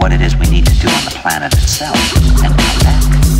what it is we need to do on the planet itself and come back.